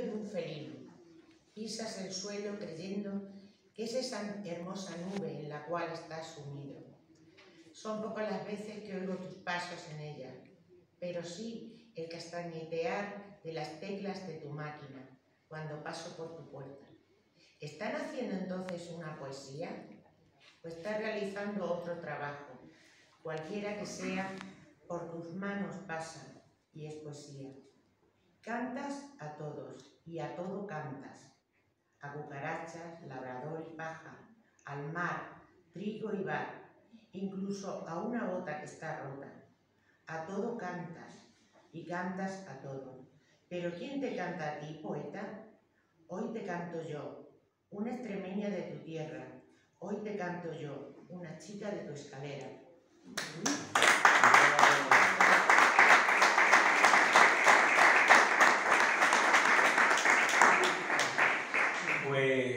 de un felino. Pisas el suelo creyendo que es esa hermosa nube en la cual estás sumido. Son pocas las veces que oigo tus pasos en ella, pero sí el castañetear de las teclas de tu máquina cuando paso por tu puerta. ¿Están haciendo entonces una poesía? ¿O estás realizando otro trabajo? Cualquiera que sea, por tus manos pasa y es poesía. Cantas a todos y a todo cantas. A cucarachas, labrador paja, al mar, trigo y bar, incluso a una gota que está rota. A todo cantas y cantas a todo. Pero ¿quién te canta a ti, poeta? Hoy te canto yo, una extremeña de tu tierra. Hoy te canto yo, una chica de tu escalera. fue